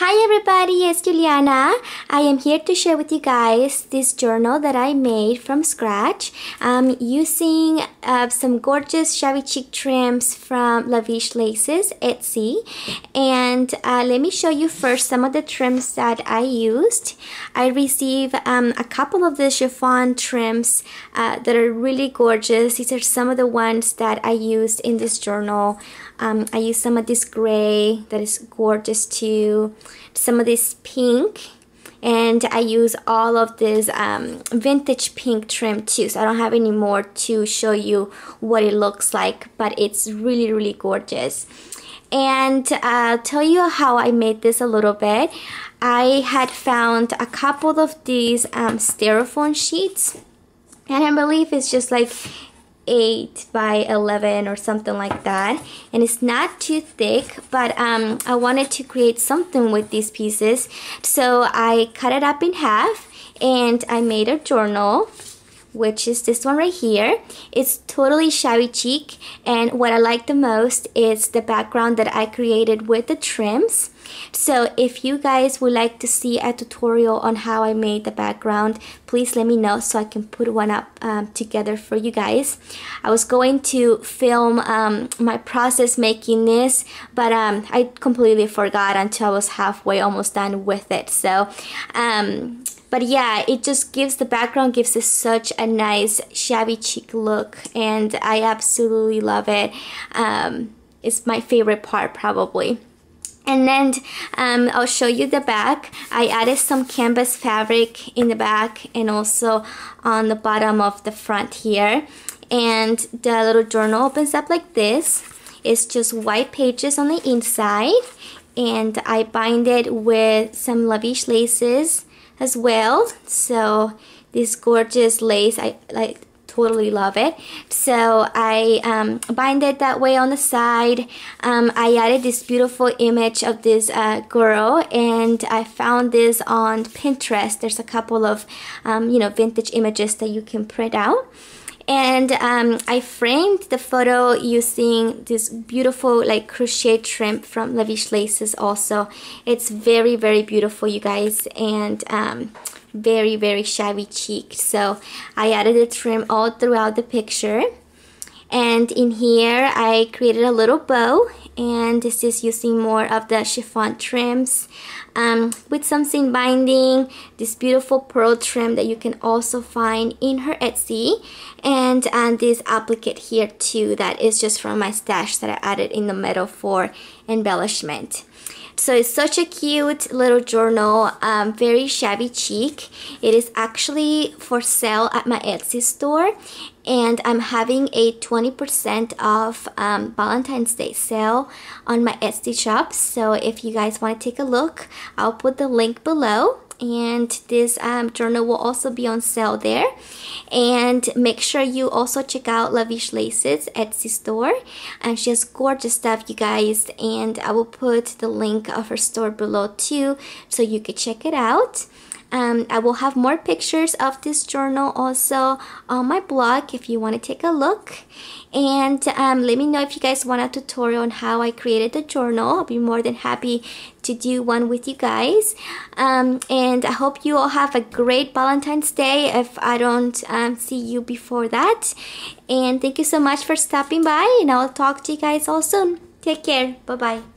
everybody, it's Juliana. I am here to share with you guys this journal that I made from scratch um, using uh, some gorgeous shabby chic trims from Lavish Laces Etsy. And uh, let me show you first some of the trims that I used. I received um, a couple of the chiffon trims uh, that are really gorgeous. These are some of the ones that I used in this journal. Um, I used some of this gray that is gorgeous too some of this pink and I use all of this um, vintage pink trim too. So I don't have any more to show you what it looks like but it's really really gorgeous. And I'll tell you how I made this a little bit. I had found a couple of these um, styrofoam sheets. And I believe it's just like 8 by 11 or something like that and it's not too thick but um, I wanted to create something with these pieces so I cut it up in half and I made a journal which is this one right here. It's totally shabby chic and what I like the most is the background that I created with the trims. So if you guys would like to see a tutorial on how I made the background, please let me know so I can put one up um, together for you guys. I was going to film um, my process making this, but um, I completely forgot until I was halfway almost done with it. So um, but yeah it just gives the background gives it such a nice shabby chic look and I absolutely love it um, it's my favorite part probably and then um, I'll show you the back. I added some canvas fabric in the back and also on the bottom of the front here. And the little journal opens up like this. It's just white pages on the inside. And I bind it with some lavish laces as well. So this gorgeous lace, I like totally love it. So I um, bind it that way on the side. Um, I added this beautiful image of this uh, girl and I found this on Pinterest. There's a couple of um, you know vintage images that you can print out and um, I framed the photo using this beautiful like crochet trim from Lavish Laces also it's very very beautiful you guys and um, very very shabby chic so I added the trim all throughout the picture. And in here I created a little bow. And this is using more of the chiffon trims um, with some seam binding this beautiful pearl trim that you can also find in her Etsy. And and this applique here too that is just from my stash that I added in the middle for embellishment so it's such a cute little journal, um, very shabby chic. It is actually for sale at my Etsy store and I'm having a 20% off um, Valentine's Day sale on my Etsy shop. So if you guys want to take a look, I'll put the link below and this um, journal will also be on sale there. And make sure you also check out Lavish Laces Etsy store. And she has gorgeous stuff you guys. And I will put the link of her store below too so you can check it out um, I will have more pictures of this journal also on my blog if you want to take a look. And um, let me know if you guys want a tutorial on how I created the journal. I'll be more than happy to do one with you guys. Um, and I hope you all have a great Valentine's Day if I don't um, see you before that. And thank you so much for stopping by and I'll talk to you guys all soon. Take care. Bye-bye.